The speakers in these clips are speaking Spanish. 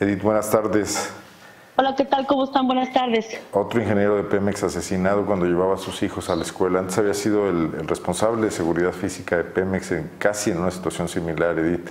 Edith, buenas tardes. Hola, ¿qué tal? ¿Cómo están? Buenas tardes. Otro ingeniero de Pemex asesinado cuando llevaba a sus hijos a la escuela. Antes había sido el, el responsable de seguridad física de Pemex en, casi en una situación similar, Edith.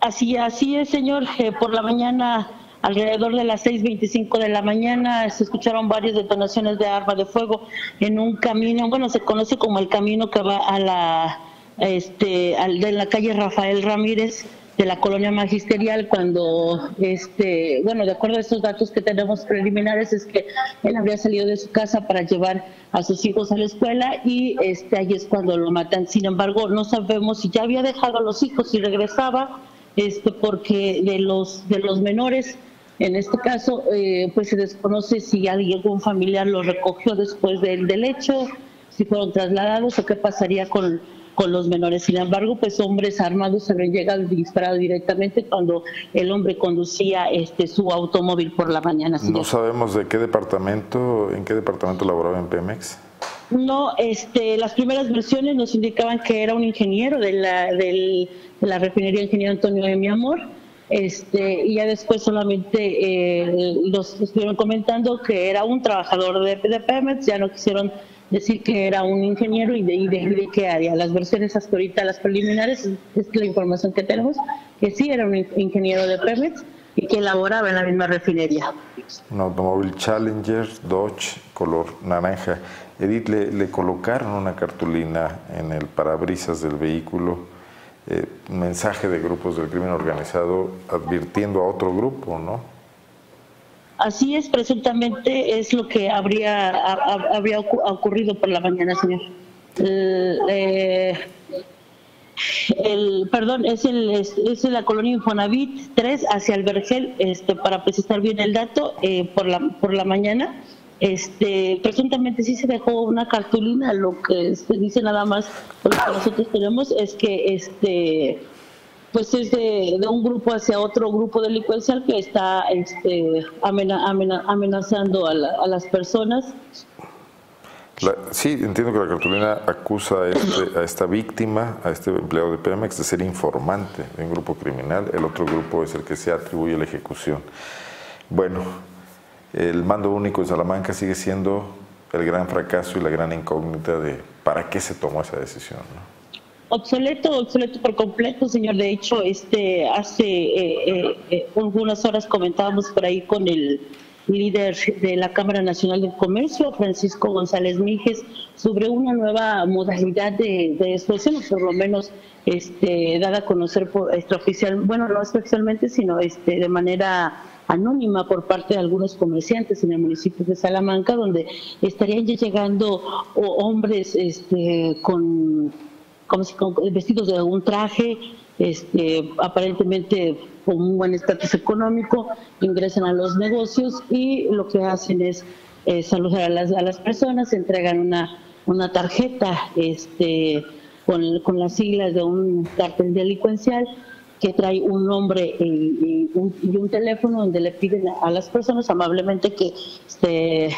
Así, así es, señor. Eh, por la mañana, alrededor de las 6.25 de la mañana, se escucharon varias detonaciones de arma de fuego en un camino, bueno, se conoce como el camino que va a la, este, al, de la calle Rafael Ramírez de la colonia magisterial cuando este bueno de acuerdo a estos datos que tenemos preliminares es que él habría salido de su casa para llevar a sus hijos a la escuela y este ahí es cuando lo matan. Sin embargo no sabemos si ya había dejado a los hijos y regresaba este porque de los de los menores en este caso eh, pues se desconoce si algún familiar los recogió después del, del hecho si fueron trasladados o qué pasaría con con los menores. Sin embargo, pues hombres armados habían llegado y disparado directamente cuando el hombre conducía este su automóvil por la mañana. No sabemos de qué departamento, en qué departamento laboraba en Pemex. No, este, las primeras versiones nos indicaban que era un ingeniero de la, de la refinería Ingeniero Antonio de Mi Amor. Este, y ya después solamente eh, los estuvieron comentando que era un trabajador de, de Pemex, ya no quisieron decir que era un ingeniero y de, y de, qué área. Las versiones hasta ahorita, las preliminares, es la información que tenemos, que sí era un ingeniero de Pemex y que laboraba en la misma refinería. Un automóvil Challenger Dodge color naranja. Edith, le, colocaron una cartulina en el parabrisas del vehículo, eh, mensaje de grupos del crimen organizado advirtiendo a otro grupo, ¿no? Así es, presuntamente es lo que habría, habría ocurrido por la mañana, señor. El, eh, perdón, es, el, es, la colonia Infonavit 3 hacia el Vergel, este, para precisar bien el dato, eh, por, la, por la mañana. Este, presuntamente sí se dejó una cartulina, lo que se dice nada más, lo que nosotros tenemos es que este pues es de, un grupo hacia otro grupo delincuencial que está este, amenazando a, las personas. sí, entiendo que la cartulina acusa a, este, a, esta víctima, a este empleado de Pemex, de ser informante de un grupo criminal. El otro grupo es el que se atribuye la ejecución. Bueno, el mando único de Salamanca sigue siendo el gran fracaso y la gran incógnita de para qué se tomó esa decisión. ¿no? Obsoleto, obsoleto por completo, señor. De hecho, este hace eh, eh, eh, algunas horas comentábamos por ahí con el líder de la Cámara Nacional del Comercio, Francisco González Mijes, sobre una nueva modalidad de, de expresión, por lo menos este, dada a conocer por extraoficial, bueno, no extraoficialmente, sino este, de manera anónima por parte de algunos comerciantes en el municipio de Salamanca, donde estarían ya llegando hombres este, con como si vestidos de un traje, este, aparentemente con un buen estatus económico, ingresan a los negocios y lo que hacen es eh, saludar a las, personas, entregan una, una tarjeta este, con, con las siglas de un cartel delincuencial que trae un nombre y, un, teléfono donde le piden a las personas amablemente que se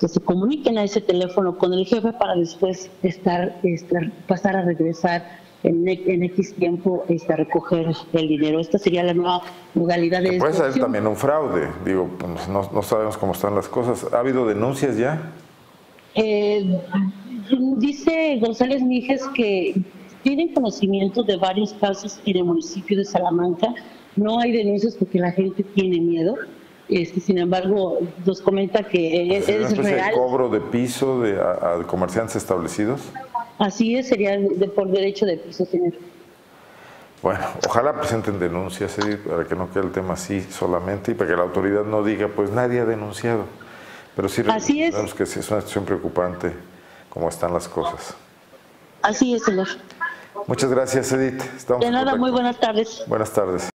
que se comuniquen a ese teléfono con el jefe para después estar, estar pasar a regresar en, en, X tiempo este, a recoger el dinero. Esta sería la nueva modalidad de Puede ser también un fraude, digo, pues, no, no, sabemos cómo están las cosas. ¿Ha habido denuncias ya? Eh, dice González Mijes que tienen conocimiento de varios casos en el municipio de Salamanca. No hay denuncias porque la gente tiene miedo este, sin embargo, nos comenta que es, es real. cobro de piso de, a, comerciantes establecidos? Así es, sería de, por derecho de piso, señor. Bueno, ojalá presenten denuncias para que no quede el tema así solamente y para que la autoridad no diga, pues nadie ha denunciado. Pero sí así es. que es una situación preocupante como están las cosas. Así es, señor. Muchas gracias, Edith. de nada, muy buenas tardes. Buenas tardes.